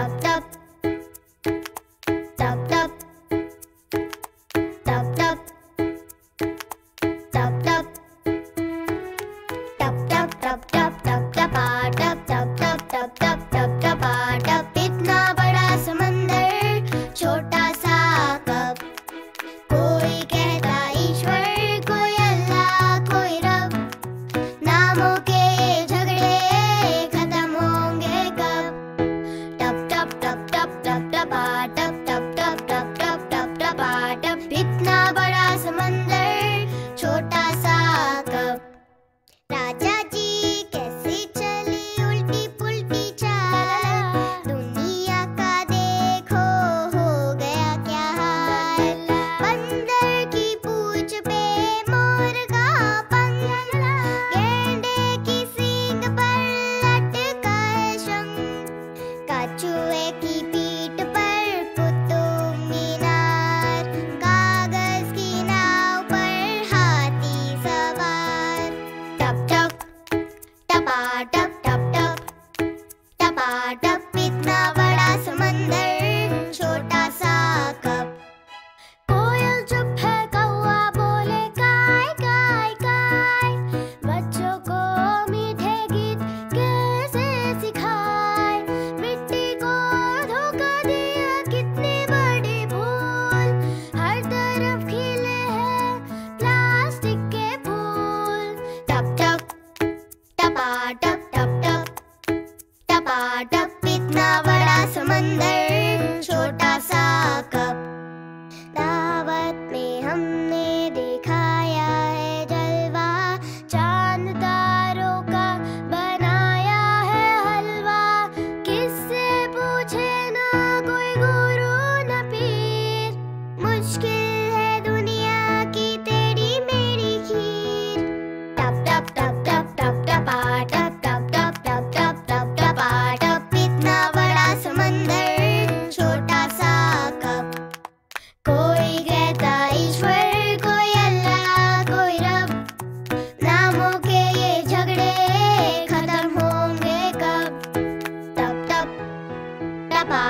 dub dub. ba da cup, इतना बड़ा समंदर, छोटा सा कप। दावत में हमने दिखाया है जलवा, चाँद तारों का बनाया है हलवा। किससे पूछे ना कोई गुरु न पीर, मुश्किल